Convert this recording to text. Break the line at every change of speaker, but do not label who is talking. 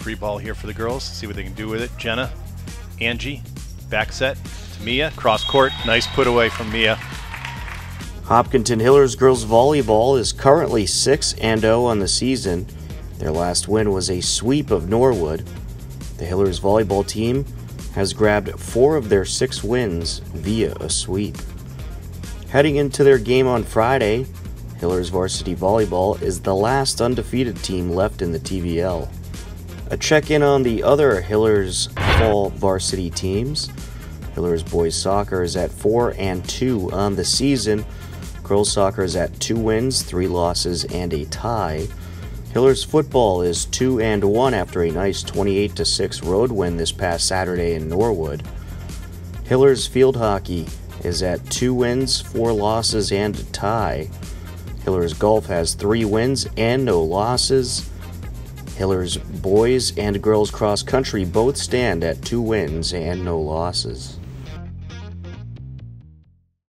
Free ball here for the girls. See what they can do with it. Jenna, Angie, back set to Mia. Cross court. Nice put away from Mia.
Hopkinton Hillers girls volleyball is currently 6 and 0 on the season. Their last win was a sweep of Norwood. The Hillers volleyball team has grabbed 4 of their 6 wins via a sweep. Heading into their game on Friday, Hillers varsity volleyball is the last undefeated team left in the TVL. A check in on the other Hillers fall varsity teams. Hillers boys soccer is at 4 and 2 on the season. Girls soccer is at 2 wins, 3 losses, and a tie. Hillers football is 2 and 1 after a nice 28 6 road win this past Saturday in Norwood. Hillers field hockey is at 2 wins, 4 losses, and a tie. Hillers golf has 3 wins and no losses. Hillers boys and girls cross country both stand at 2 wins and no losses.